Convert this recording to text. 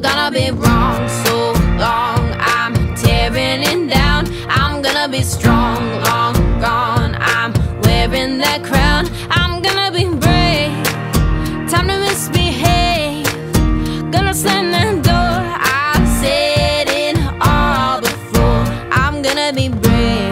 gonna be wrong. So long I'm tearing it down. I'm gonna be strong long gone. I'm wearing that crown. I'm gonna be brave. Time to misbehave. Gonna slam that door. I said it all before I'm gonna be brave.